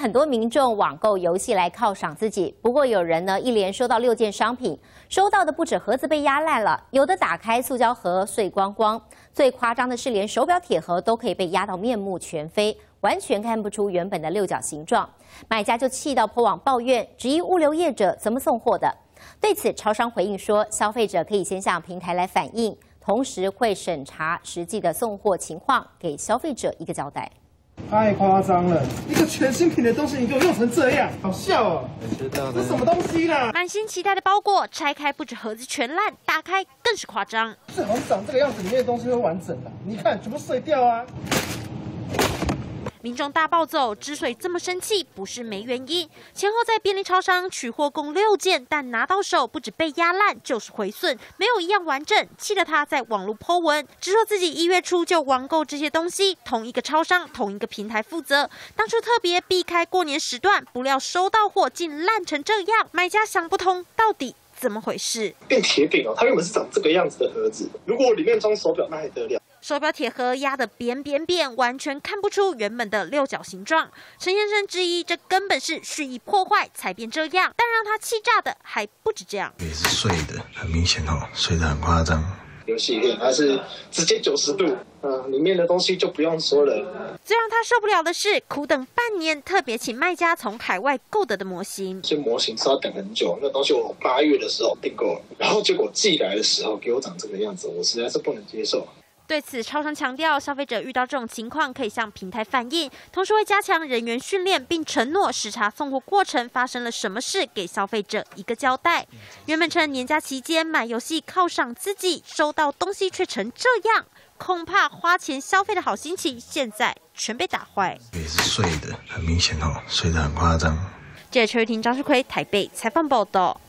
很多民众网购游戏来犒赏自己，不过有人呢一连收到六件商品，收到的不止盒子被压烂了，有的打开塑胶盒碎光光，最夸张的是连手表铁盒都可以被压到面目全非，完全看不出原本的六角形状。买家就气到破网抱怨，质疑物流业者怎么送货的。对此，超商回应说，消费者可以先向平台来反映，同时会审查实际的送货情况，给消费者一个交代。太夸张了！一个全新品的东西，你给我用成这样，好笑哦！这什么东西啦？满心期待的包裹拆开，不止盒子全烂，打开更是夸张。这好像长这个样子，里面的东西会完整的。你看，全部碎掉啊！民众大暴走，之所以这么生气，不是没原因。前后在便利超商取货共六件，但拿到手不止被压烂，就是毁损，没有一样完整，气得他在网络 po 文，只说自己一月初就网购这些东西，同一个超商、同一个平台负责。当初特别避开过年时段，不料收到货竟烂成这样，买家想不通到底怎么回事。变铁饼哦，它原本是长这个样子的盒子，如果里面装手表，那还得了？手表铁盒压得扁扁扁，完全看不出原本的六角形状。陈先生质疑，这根本是蓄意破坏才变这样。但让他气炸的还不止这样，也是碎的，很明显哦，碎的很夸张。游戏链它是直接九十度，嗯，里面的东西就不用说了。最让他受不了的是，苦等半年，特别请卖家从海外购得的模型。这模型是要等很久，那东西我八月的时候订购了，然后结果寄来的时候给我长这个样子，我实在是不能接受。对此，超商强调，消费者遇到这种情况可以向平台反映，同时会加强人员训练，并承诺视察送货过程发生了什么事，给消费者一个交代。原本趁年假期间买游戏犒赏自己，收到东西却成这样，恐怕花钱消费的好心情现在全被打坏。也是碎的，很明显哦，碎的很夸张。记者邱玉婷、张世奎台北采访报道。